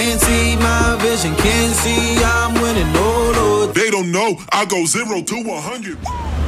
Can't see my vision, can't see I'm winning. No, Lord. They don't know I go zero to hundred.